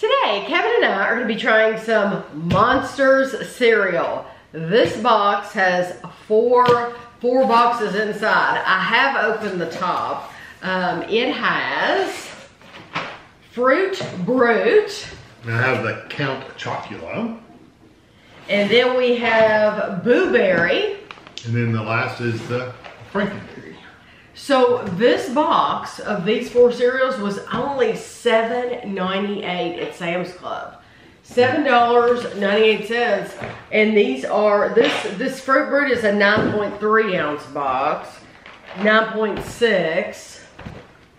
Today, Kevin and I are gonna be trying some Monsters cereal. This box has four, four boxes inside. I have opened the top. Um, it has Frute Brute, And I have the Count Chocula. and then we have Boo Berry. And then the last is the Franken Berry. So this box of these four cereals was only $7.98 at Sam's Club. $7.98. And these are, this, this Frute Brute is a 9.3 ounce box. 9.6.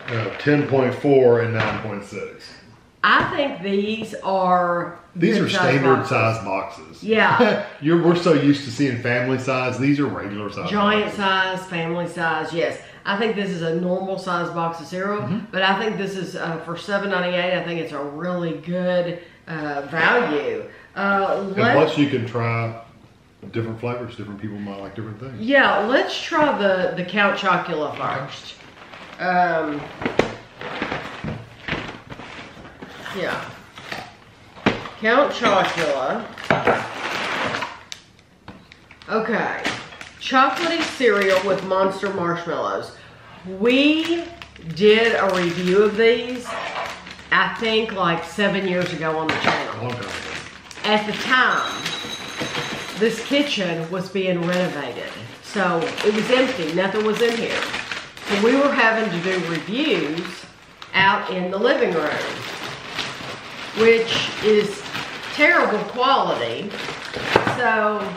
Uh, 10.4 and 9.6. I think these are These are size standard boxes. size boxes. Yeah. You're, we're so used to seeing family size. These are regular size. Giant boxes. size, family size, yes. I think this is a normal size box of cereal, Mm-hmm. but I think this is uh, for seven ninety eight. I think it's a really good uh, value. Uh, And plus, you can try different flavors. Different people might like different things. yeah, let's try the the Count Chocula first. Um, yeah, Count Chocula. Okay, chocolatey cereal with monster marshmallows. We did a review of these, I think like seven years ago on the channel. A long time ago. At the time, this kitchen was being renovated. So it was empty, nothing was in here. So we were having to do reviews out in the living room, which is terrible quality. So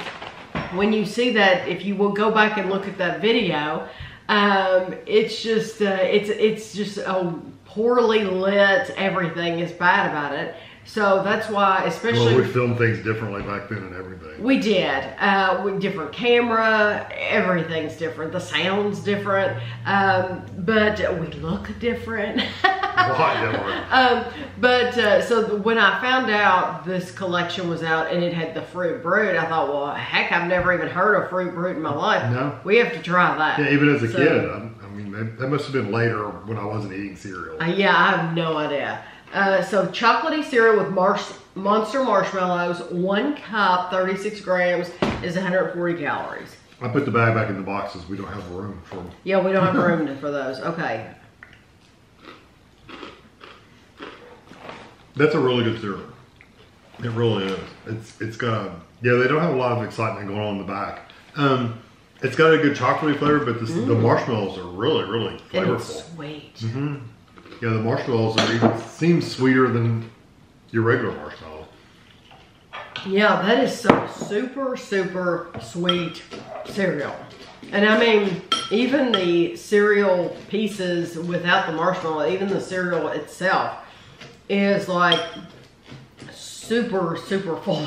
when you see that, if you will go back and look at that video, um, it's just, uh, it's, it's just a poorly lit, everything is bad about it. So that's why, especially. Well, we filmed things differently back then and everything. We did. Uh, with different camera, everything's different. The sound's different, um, but we look different. A lot different. um, but uh, so when I found out this collection was out and it had the Frute Brute, I thought, well, heck, I've never even heard of Frute Brute in my life. No. We have to try that. Yeah, even as a So- kid. I, I mean, that, that must have been later when I wasn't eating cereal. Uh, yeah, I have no idea. Uh, so chocolatey cereal with marsh- monster marshmallows, one cup, 36 grams, is 140 calories. I put the bag back in the boxes. We don't have room for them. Yeah, we don't have room for those. Okay. That's a really good cereal. It really is. It's it's got a, yeah. They don't have a lot of excitement going on in the back. Um, it's got a good chocolatey flavor, but this, the marshmallows are really really And it's flavorful. sweet. Yeah, the marshmallows are even seem sweeter than your regular marshmallow. Yeah, that is some super, super sweet cereal. And I mean, even the cereal pieces without the marshmallow, even the cereal itself is like super, super full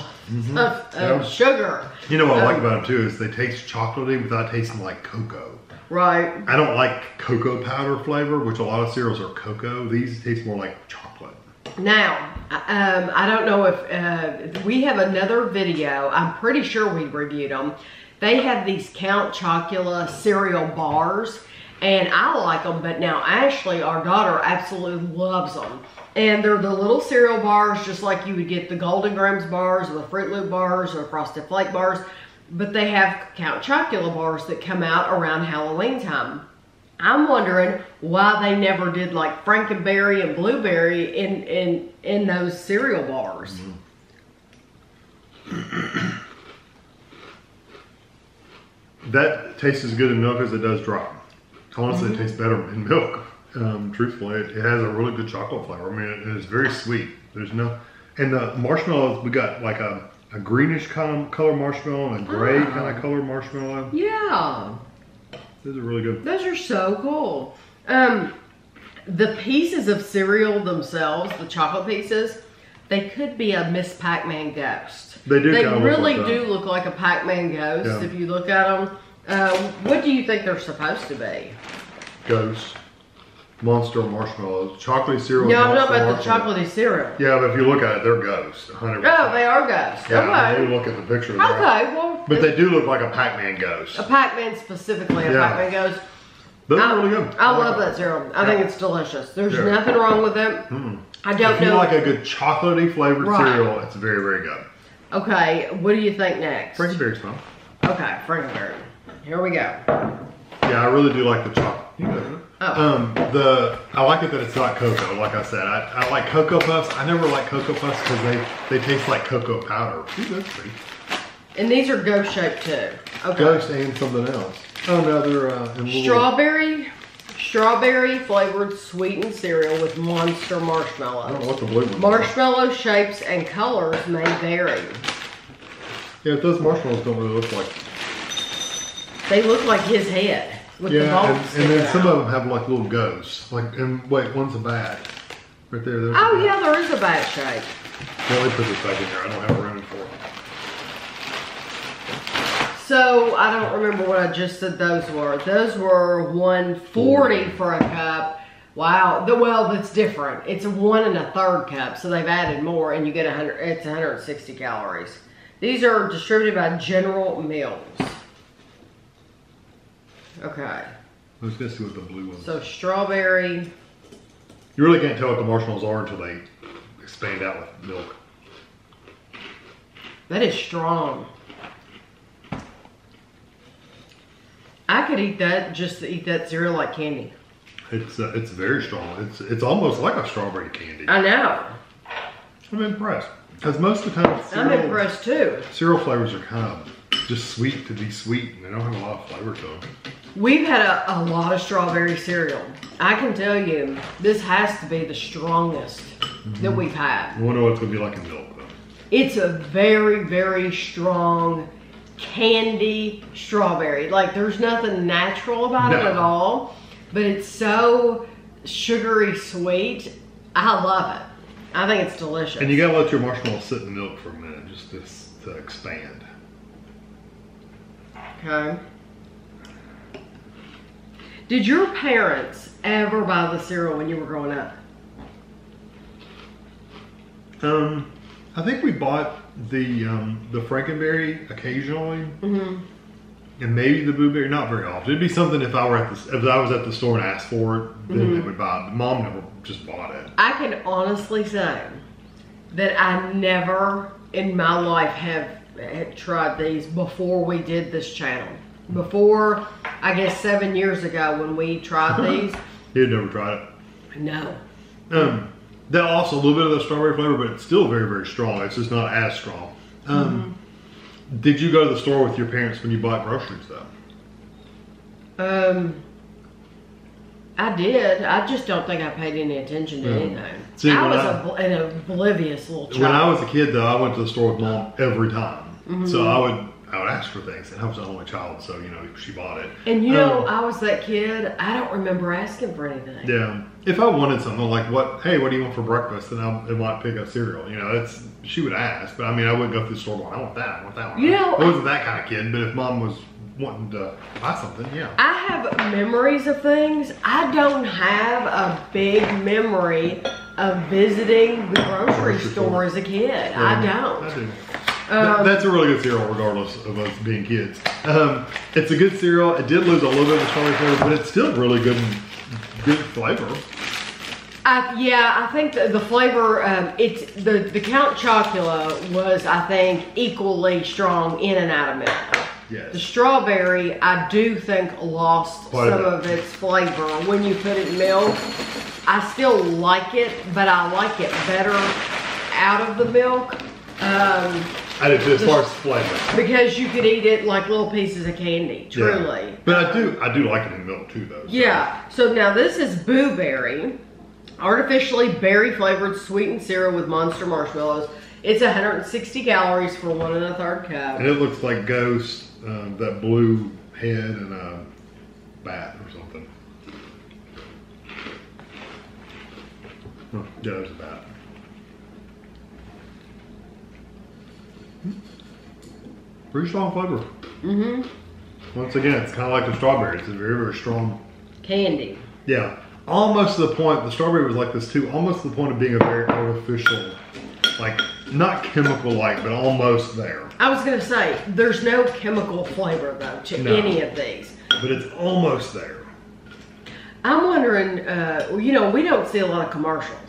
of, of Yeah. sugar. You know what I like Um, about them too is they taste chocolatey without tasting like cocoa. Right. I don't like cocoa powder flavor, which a lot of cereals are cocoa. These taste more like chocolate. Now, um, I don't know if uh, we have another video. I'm pretty sure we reviewed them. They have these Count Chocula cereal bars, and I like them. But now Ashley, our daughter, absolutely loves them. And they're the little cereal bars, just like you would get the Golden Grahams bars, or the Froot Loop bars, or Frosted Flake bars. But they have Count Chocula bars that come out around Halloween time. I'm wondering why they never did like Frankenberry and Boo Berry in in in those cereal bars. Mm-hmm. That tastes as good in milk as it does dry. Honestly, it mm-hmm. tastes better in milk. Um, truthfully, it, it has a really good chocolate flavor. I mean, it, is very sweet. There's no, and the marshmallows we got like a, a greenish kind of color marshmallow and a gray Ah. kind of color marshmallow. Yeah, Those are really good. those are so cool. Um, the pieces of cereal themselves, the chocolate pieces, they could be a Miss Pac-Man ghost. They do They kinda look really like that. do look like a Pac-Man ghost Yeah. if you look at them. Uh, what do you think they're supposed to be? Ghost, monster marshmallows, chocolate cereal. No, I'm talking about the chocolatey cereal. Yeah, but if you look at it, they're ghosts. 100%. Oh, they are ghosts. Yeah, I okay. mean, you look at the picture. Okay, well, But they do look like a Pac-Man ghost. a Pac-Man specifically, a Yeah. Pac-Man ghost. Those I, are really good. I like love them. that cereal. I think it's delicious. There's Yeah. nothing wrong with it. Mm. I don't if you know. like a good chocolatey flavored Right. cereal, it's very, very good. okay, what do you think next? Franken Berry's fun. Okay, Franken Berry. Here we go. Yeah, I really do like the chocolate. You know, Oh. Um, the I like it that it's not cocoa. Like I said, I, I like cocoa puffs. I never like cocoa puffs because they they taste like cocoa powder. Ooh, that's pretty. And these are ghost shaped too. Okay. Ghost and something else. Oh no, they're uh. Strawberry, strawberry flavored sweetened cereal with monster I don't know what the blue ones. are. Marshmallow shapes and colors may vary. Yeah, those marshmallows don't really look like. They look like his head with the Yeah, bulbs and, and then some of them have like little ghosts. Like, and wait, one's a bat. Right there. There's a Oh bat. yeah, there is a bat shape. Yeah, let me put this back in here. I don't have room for it. So I don't remember what I just said those were. Those were 140 for a cup. Wow. The, well, that's different. It's a one and a third cup, so they've added more, and you get 100. It's 160 calories. These are distributed by General Mills. Okay. Let's go see what the blue ones. So strawberry. You really can't tell what the marshmallows are until they expand out with milk. That is strong. I could eat that just to eat that cereal like candy. It's uh, it's very strong. It's it's almost like a strawberry candy. I know. I'm impressed because most of the time I'm impressed too. cereal flavors are kind of just sweet to be sweet, and they don't have a lot of flavor to them. We've had a, a lot of strawberry cereal. I can tell you, this has to be the strongest that mm-hmm. we've had. I wonder what it's gonna be like in milk though. It's a very, very strong candy strawberry. Like there's nothing natural about it at all, but it's so sugary sweet. I love it. I think it's delicious. And you gotta let your marshmallows sit in the milk for a minute just to, to expand. Okay. Did your parents ever buy the cereal when you were growing up? Um, I think we bought the um, the Franken Berry occasionally, Mm-hmm. and maybe the blueberry. Not very often. It'd be something if I were at the if I was at the store and asked for it, then Mm-hmm. they would buy it. Mom never just bought it. I can honestly say that I never in my life have had tried these before we did this channel. Before, I guess seven years ago when we tried these, He had never tried it. no. Um, that also a little bit of the strawberry flavor, but it's still very very strong. It's just not as strong. Um, Mm-hmm. Did you go to the store with your parents when you bought groceries though? Um, I did. I just don't think I paid any attention to Mm. anything. See, I was I- a, an oblivious little child. When I was a kid, though, I went to the store with mom every time. Mm-hmm. So I would I would ask for things, and I was the only child, so you know she bought it. and you know, Um, I was that kid. I don't remember asking for anything. yeah. If I wanted something like what, hey, what do you want for breakfast? Then I, I might pick up cereal. You know, it's she would ask, but I mean, I wouldn't go through the store going, I want that, I want that one. You know, I wasn't that kind of kid, but if mom was wanting to buy something, yeah. I have memories of things. I don't have a big memory of visiting the grocery Grocery store store. as a kid. I don't. I do. Um, that's a really good cereal, regardless of us being kids. Um, it's a good cereal. It did lose a little bit of the strawberry flavor, but it's still really good, good flavor. I, yeah, I think the, the flavor, um, it's the the Count Chocula was, I think, equally strong in and out of milk. Yes. The strawberry, I do think, lost Quite some of its flavor when you put it in milk. I still like it, but I like it better out of the milk um, I did as far as flavor. because you could eat it like little pieces of candy. Truly, Yeah. But I do, I do like it in milk too, though. so. Yeah. So now this is Boo Berry, artificially berry flavored sweetened syrup with monster marshmallows. It's 160 calories for one and a third cup. And it looks like Ghost, um, that blue head and a bat or something. Oh, yeah, there's a bat. Pretty strong flavor. Mm-hmm. Once again, it's kind of like the strawberry. It's a very, very strong. Candy. Yeah, almost to the point. The strawberry was like this too. Almost to the point of being a very artificial, like not chemical-like, but almost there. I was gonna say there's no chemical flavor though to No. any of these. But it's almost there. I'm wondering, uh, you know, we don't see a lot of commercials.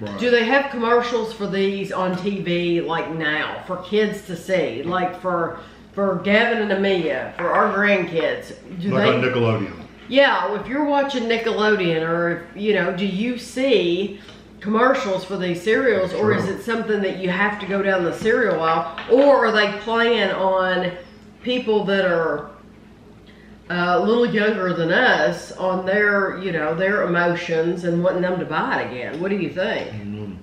Right. Do they have commercials for these on TV like now for kids to see, like for for Gavin and Amelia, for our grandkids? Do like they? on Nickelodeon. yeah, if you're watching Nickelodeon, or if, you know, do you see commercials for these cereals, or is it something that you have to go down the cereal aisle, or are they playing on people that are uh, a little younger than us on their, you know, their emotions and wanting them to buy it again? What do you think? Mm.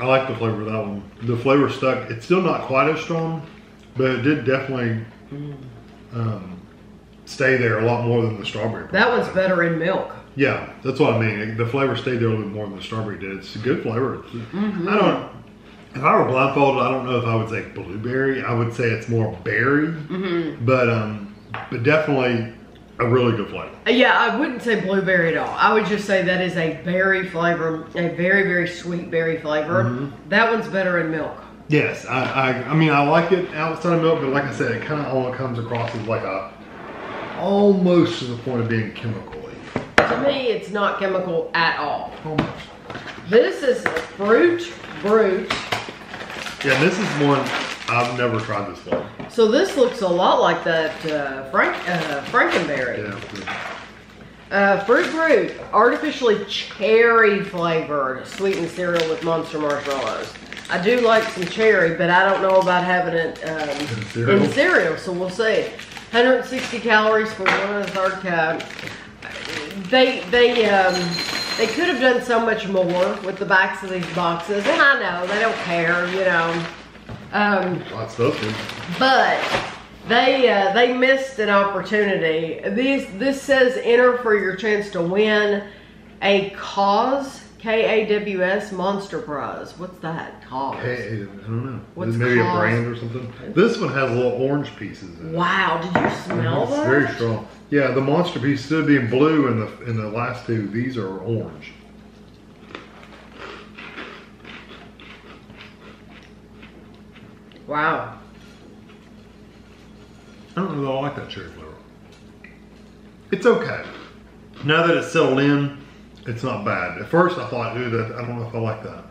I like the flavor of that one. The flavor stuck. It's still not quite as strong, but it did definitely um, stay there a lot more than the strawberry. That one's better in milk. Yeah, that's what I mean. The flavor stayed there a little bit more than the strawberry did. It's a good flavor. Mm-hmm. I don't. If I were blindfolded, I don't know if I would say blueberry. I would say it's more berry, Mm-hmm. but um, but definitely a really good flavor. Uh, Yeah, I wouldn't say blueberry at all. I would just say that is a berry flavor, a very, very sweet berry flavor. Mm-hmm. That one's better in milk. Yes, I, I I mean I like it outside of milk, but like I said, it kind of all comes across as like a almost to the point of being chemical-y. To me, it's not chemical at all. Almost. This is Frute Brute. Yeah, this is one I've never tried this one. So this looks a lot like that uh, Frank uh, Franken Berry. Yeah. Uh, Frute Brute, artificially cherry flavored sweetened cereal with monster marshmallows. I do like some cherry, but I don't know about having it um, In cereal? in cereal, so we'll see. 160 calories for one and a third cup. They they um, they could have done so much more with the backs of these boxes, and I know they don't care, you know. Um, Lots but they uh, they missed an opportunity. This this says enter for your chance to win a cause K A W S Monster Prize. What's that? Cause. Hey, I don't know. What's Maybe a brand or something. This one has little orange pieces in it. Wow! Did you smell It's that? very strong. Yeah, the monster piece of being blue in the in the last two, these are orange. Wow. I don't really like that cherry flavor. It's okay. Now that it's settled in, it's not bad. At first, I thought, dude, that, I don't know if I like that.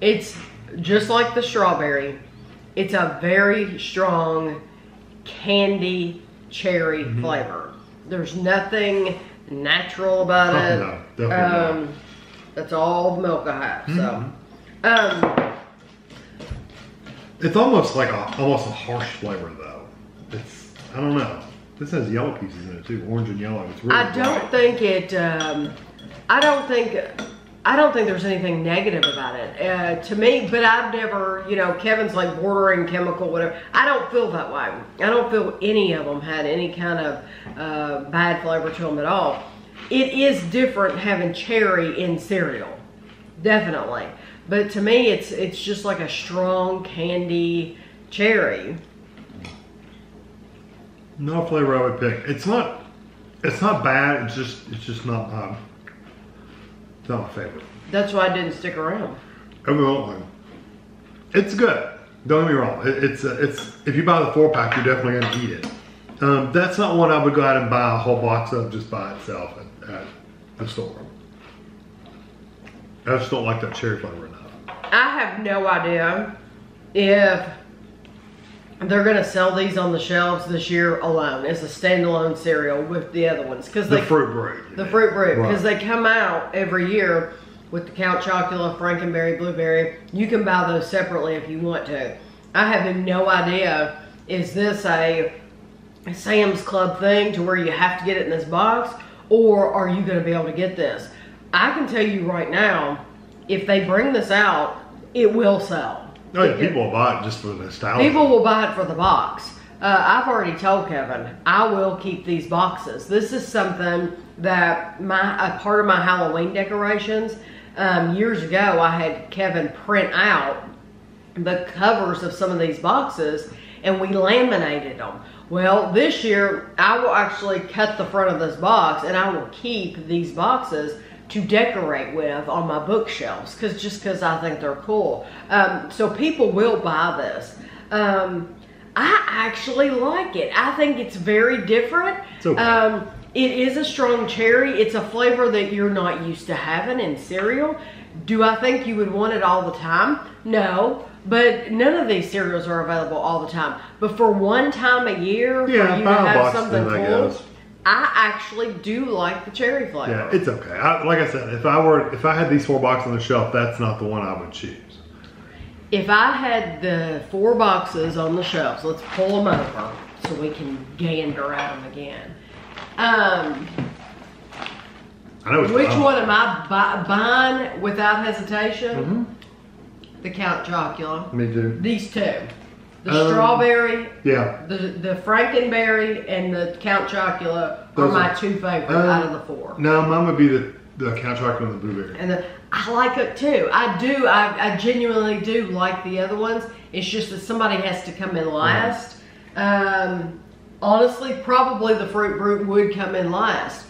It's just like the strawberry. It's a very strong candy cherry Mm-hmm. flavor. There's nothing natural about Oh, it. no, definitely not. um, that's all milk I have. Mm-hmm. So, um, It's almost like a almost a harsh flavor though. It's I don't know. This has yellow pieces in it too, orange and yellow. It's really I don't bright. think it. Um, I don't think. I don't think there's anything negative about it uh, to me. But I've never, you know, Kevin's like bordering chemical, whatever. I don't feel that way. I don't feel any of them had any kind of uh, bad flavor to them at all. It is different having cherry in cereal, definitely. But to me, it's it's just like a strong candy cherry. No flavor I would pick. It's not. It's not bad. It's just. It's just not. Um, it's not my favorite. That's why I didn't stick around. Evidently, it's good. Don't get me wrong. It, it's uh, it's. If you buy the four pack, you're definitely gonna eat it. Um, that's not one I would go out and buy a whole box of just by itself at, at the store. I just don't like that cherry flavor. I have no idea if they're gonna sell these on the shelves this year alone as a standalone cereal with the other ones because The they fruit break. the fruit brew Right. because they come out every year with the Count Chocula, Franken Berry, Blueberry. You can buy those separately if you want to. I have no idea. Is this a Sam's Club thing to where you have to get it in this box, or are you going to be able to get this? I can tell you right now, if they bring this out, it will sell. Oh yeah, people will buy it just for the nostalgia. People will buy it for the box. Uh, I've already told Kevin I will keep these boxes. This is something that my a part of my Halloween decorations. Um, years ago, I had Kevin print out the covers of some of these boxes and we laminated them. Well, this year I will actually cut the front of this box and I will keep these boxes to decorate with on my bookshelves because just because I think they're cool. Um, so people will buy this. Um, I actually like it. I think it's very different. It's okay. Um, It is a strong cherry. It's a flavor that you're not used to having in cereal. Do I think you would want it all the time? No. But none of these cereals are available all the time. But for one time a year, Yeah, for you to have something cool. I actually do like the cherry flavor. Yeah, it's okay. I, like I said, if I were if I had these four boxes on the shelf, that's not the one I would choose. If I had the four boxes on the shelves, let's pull them over so we can gander at them again. Um, I know which one am I bu- buying without hesitation? Mhm. The Count Chocula. Me too. These two. The Um, strawberry, Yeah. the, the Franken Berry, and the Count Chocula are my two favorites Um, out of the four. No, mine would be the the Count Chocula and the Boo Berry. And the, I like it too. I do. I, I genuinely do like the other ones. It's just that somebody has to come in last. Um, honestly, probably the Frute Brute would come in last.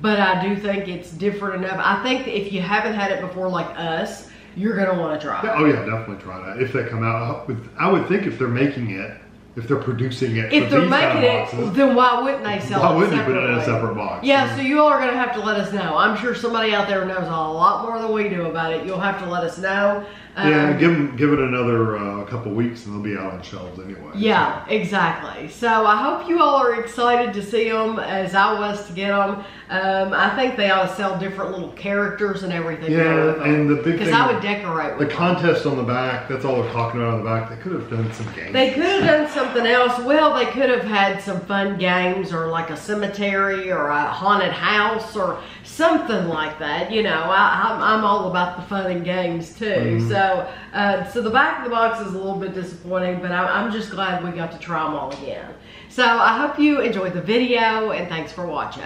But I do think it's different enough. I think if you haven't had it before, like us, you're gonna want to try it. Oh yeah, definitely try that if they come out. I would, I would think if they're making it, if they're producing it, If for they're making kind it, of boxes, then why wouldn't they sell why it wouldn't you put it in a separate box? Yeah, so you all are gonna have to let us know. I'm sure somebody out there knows a lot more than we do about it. You'll have to let us know. Yeah, give give 'em- give it another uh, couple weeks and they'll be out on shelves anyway. Yeah, exactly. So I hope you all are excited to see them as I was to get them. Um, I think they ought to sell different little characters and everything. Yeah, and the big because I would decorate The them. contest on the back, that's all they're talking about on the back. They could have done some games. They could have done something else. Well, they could have had some fun games or like a cemetery or a haunted house or something like that. You know, I, I'm, I'm all about the fun and games too. Mm-hmm. So, uh, so the back of the box is a little bit disappointing, but I'm, I'm just glad we got to try them all again. So I hope you enjoyed the video and thanks for watching.